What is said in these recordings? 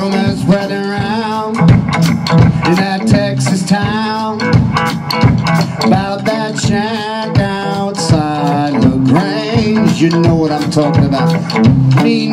Rumors around in that Texas town about that shack outside La Grange. You know what I'm talking about. Mean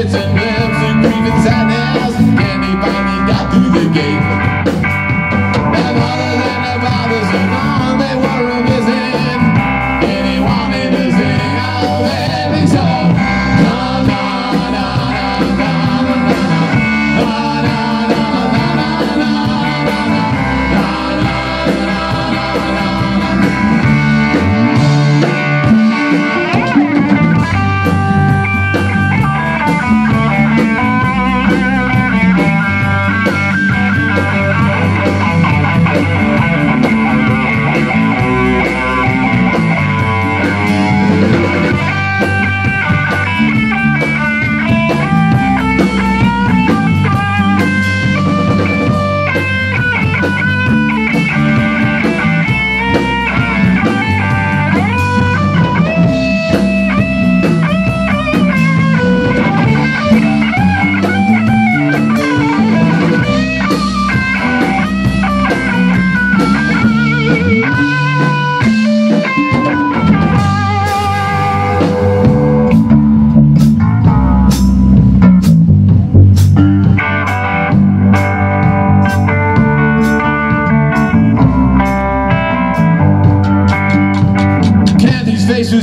it's a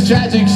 tragic,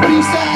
Peace out.